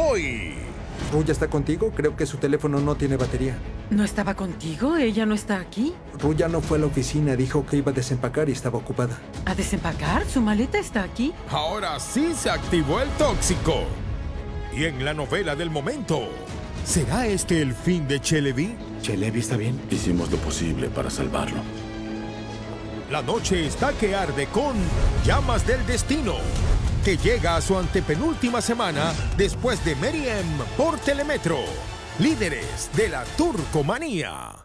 hoy. ¿Ruya está contigo? Creo que su teléfono no tiene batería. ¿No estaba contigo? ¿Ella no está aquí? Ruya no fue a la oficina, dijo que iba a desempacar y estaba ocupada. ¿A desempacar? ¿Su maleta está aquí? Ahora sí se activó el tóxico. Y en la novela del momento, ¿será este el fin de Chelebi? ¿Chelebi está bien? Hicimos lo posible para salvarlo. La noche está que arde con Llamas del Destino, que llega a su antepenúltima semana después de Meriem por Telemetro, líderes de la turcomanía.